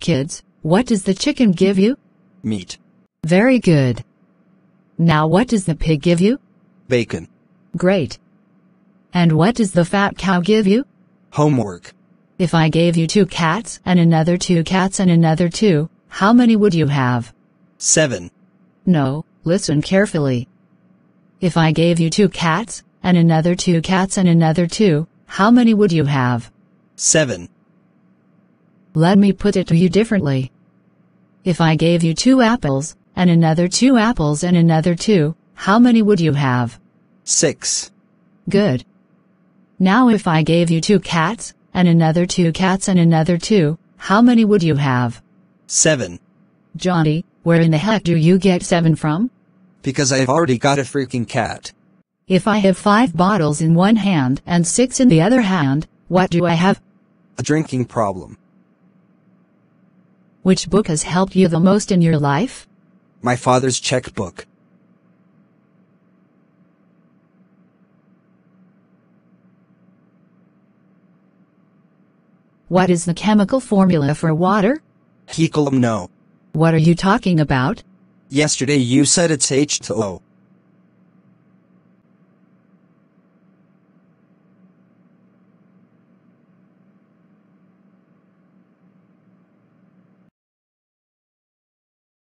Kids, what does the chicken give you? Meat. Very good. Now what does the pig give you? Bacon. Great. And what does the fat cow give you? Homework. If I gave you two cats and another two cats and another two, how many would you have? Seven. No, listen carefully. If I gave you two cats, and another two cats and another two, how many would you have? Seven. Let me put it to you differently. If I gave you two apples, and another two apples and another two, how many would you have? Six. Good. Now if I gave you two cats, and another two cats and another two, how many would you have? Seven. Johnny, where in the heck do you get seven from? Because I've already got a freaking cat. If I have five bottles in one hand and six in the other hand, what do I have? A drinking problem. Which book has helped you the most in your life? My father's checkbook. What is the chemical formula for water? HIJKLMNO. What are you talking about? Yesterday you said it's H2O.